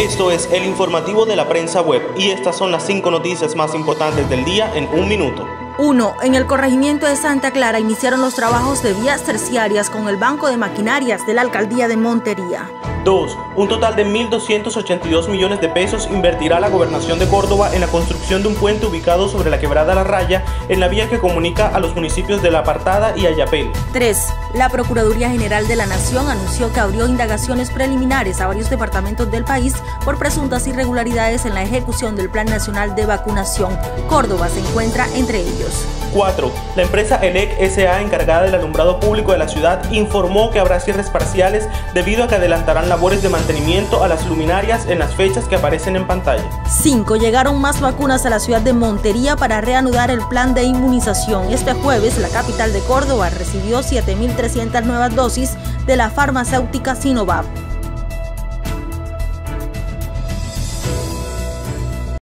Esto es el informativo de la prensa web y estas son las cinco noticias más importantes del día en un minuto. 1. En el corregimiento de Santa Clara iniciaron los trabajos de vías terciarias con el Banco de Maquinarias de la Alcaldía de Montería. 2. Un total de 1.282 millones de pesos invertirá la Gobernación de Córdoba en la construcción de un puente ubicado sobre la quebrada La Raya en la vía que comunica a los municipios de La Apartada y Ayapel. 3. La Procuraduría General de la Nación anunció que abrió indagaciones preliminares a varios departamentos del país por presuntas irregularidades en la ejecución del Plan Nacional de Vacunación. Córdoba se encuentra entre ellos. 4. La empresa ELEC SA encargada del alumbrado público de la ciudad informó que habrá cierres parciales debido a que adelantarán labores de mantenimiento a las luminarias en las fechas que aparecen en pantalla. 5. Llegaron más vacunas a la ciudad de Montería para reanudar el plan de inmunización. Este jueves, la capital de Córdoba recibió 7.300 nuevas dosis de la farmacéutica Sinovac.